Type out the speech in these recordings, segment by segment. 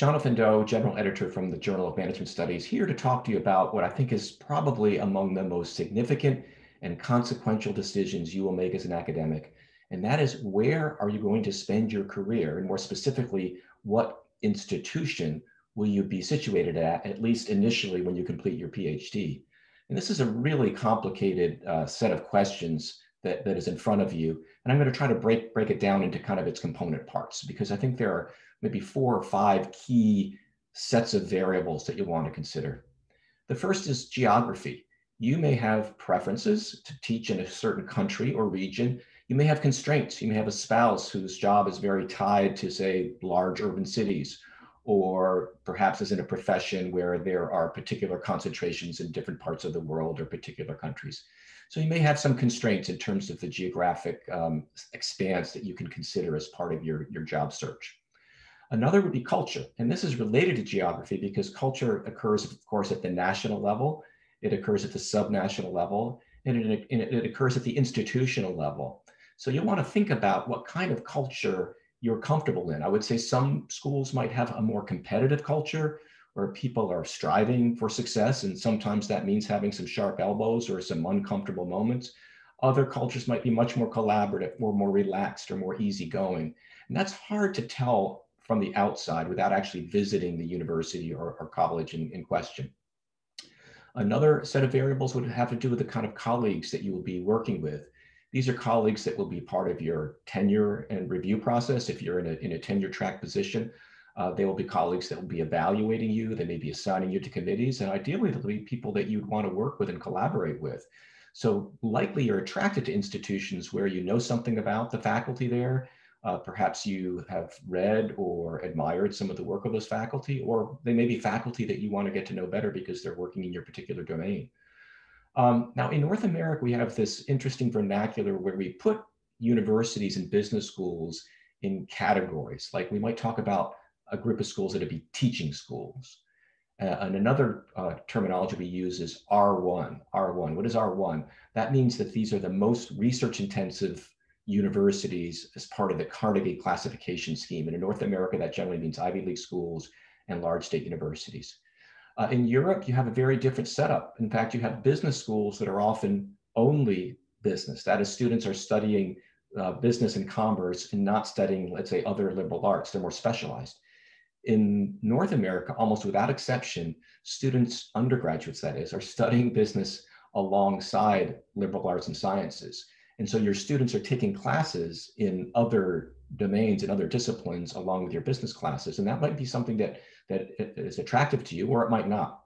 Jonathan Doh, General Editor from the Journal of Management Studies, here to talk to you about what I think is probably among the most significant and consequential decisions you will make as an academic. And that is where are you going to spend your career? And more specifically, what institution will you be situated at, at least initially when you complete your PhD? And this is a really complicated uh, set of questions that, that is in front of you. And I'm going to try to break, break it down into kind of its component parts because I think there are maybe four or five key sets of variables that you want to consider. The first is geography. You may have preferences to teach in a certain country or region. You may have constraints. You may have a spouse whose job is very tied to, say, large urban cities, or perhaps is in a profession where there are particular concentrations in different parts of the world or particular countries. So you may have some constraints in terms of the geographic um, expanse that you can consider as part of your, your job search. Another would be culture. And this is related to geography because culture occurs, of course, at the national level, it occurs at the subnational level, and it, it occurs at the institutional level. So you'll want to think about what kind of culture you're comfortable in. I would say some schools might have a more competitive culture where people are striving for success. And sometimes that means having some sharp elbows or some uncomfortable moments. Other cultures might be much more collaborative or more relaxed or more easygoing. And that's hard to tell from the outside without actually visiting the university or, or college in, in question. Another set of variables would have to do with the kind of colleagues that you will be working with. These are colleagues that will be part of your tenure and review process if you're in a, in a tenure track position. Uh, they will be colleagues that will be evaluating you. They may be assigning you to committees, and ideally, they'll be people that you'd want to work with and collaborate with. So likely you're attracted to institutions where you know something about the faculty there. Uh, perhaps you have read or admired some of the work of those faculty, or they may be faculty that you want to get to know better because they're working in your particular domain. Um, now, in North America, we have this interesting vernacular where we put universities and business schools in categories. Like we might talk about a group of schools that would be teaching schools. Uh, and another uh, terminology we use is R1. R1. What is R1? That means that these are the most research intensive universities as part of the Carnegie classification scheme. And in North America, that generally means Ivy League schools and large state universities. Uh, in Europe, you have a very different setup. In fact, you have business schools that are often only business. That is, students are studying uh, business and commerce and not studying, let's say, other liberal arts. They're more specialized in North America, almost without exception, students, undergraduates that is, are studying business alongside liberal arts and sciences. And so your students are taking classes in other domains and other disciplines along with your business classes. And that might be something that, that is attractive to you or it might not.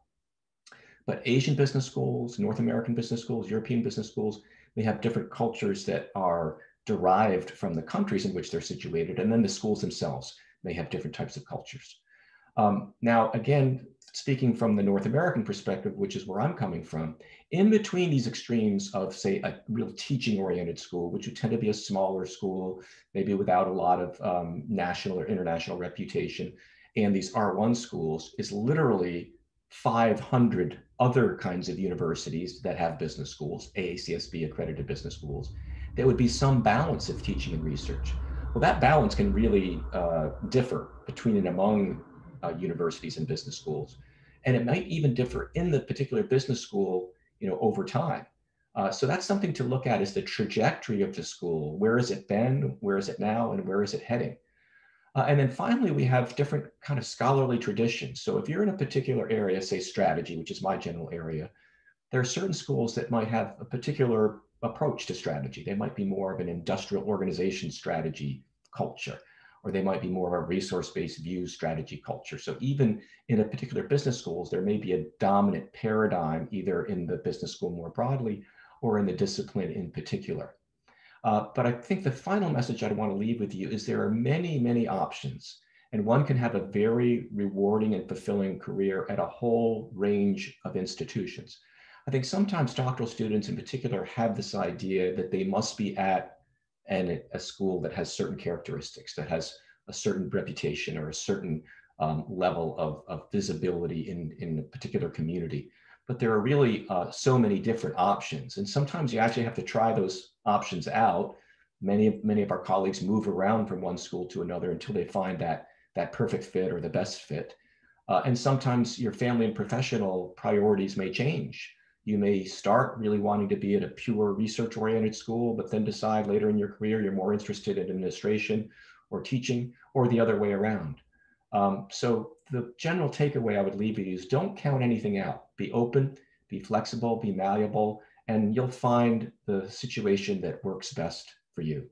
But Asian business schools, North American business schools, European business schools may have different cultures that are derived from the countries in which they're situated and then the schools themselves may have different types of cultures. Um, now, again, speaking from the North American perspective, which is where I'm coming from, in between these extremes of, say, a real teaching oriented school, which would tend to be a smaller school, maybe without a lot of um, national or international reputation, and these R1 schools is literally 500 other kinds of universities that have business schools, AACSB accredited business schools. There would be some balance of teaching and research. Well, that balance can really uh, differ between and among uh, universities and business schools. And it might even differ in the particular business school, you know, over time. Uh, so that's something to look at is the trajectory of the school. Where has it been? Where is it now? And where is it heading? Uh, and then finally, we have different kind of scholarly traditions. So if you're in a particular area, say strategy, which is my general area, there are certain schools that might have a particular approach to strategy. They might be more of an industrial organization strategy culture, or they might be more of a resource-based view strategy culture. So even in a particular business schools, there may be a dominant paradigm either in the business school more broadly or in the discipline in particular. Uh, but I think the final message I'd want to leave with you is there are many, many options and one can have a very rewarding and fulfilling career at a whole range of institutions. I think sometimes doctoral students in particular have this idea that they must be at an, a school that has certain characteristics, that has a certain reputation or a certain um, level of, of visibility in, in a particular community. But there are really uh, so many different options. And sometimes you actually have to try those options out. Many, of, many of our colleagues move around from one school to another until they find that, that perfect fit or the best fit. Uh, and sometimes your family and professional priorities may change. You may start really wanting to be at a pure research oriented school, but then decide later in your career you're more interested in administration or teaching or the other way around. Um, so the general takeaway I would leave you is don't count anything out. Be open, be flexible, be malleable, and you'll find the situation that works best for you.